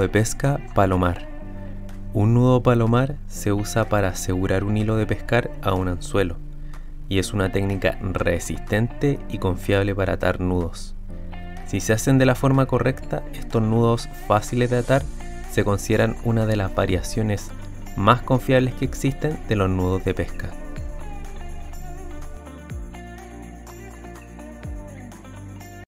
de pesca palomar. Un nudo palomar se usa para asegurar un hilo de pescar a un anzuelo y es una técnica resistente y confiable para atar nudos. Si se hacen de la forma correcta, estos nudos fáciles de atar se consideran una de las variaciones más confiables que existen de los nudos de pesca.